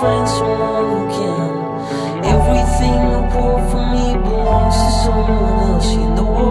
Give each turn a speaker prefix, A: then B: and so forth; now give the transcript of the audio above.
A: find someone who can. Everything you pour for me belongs to someone else. You know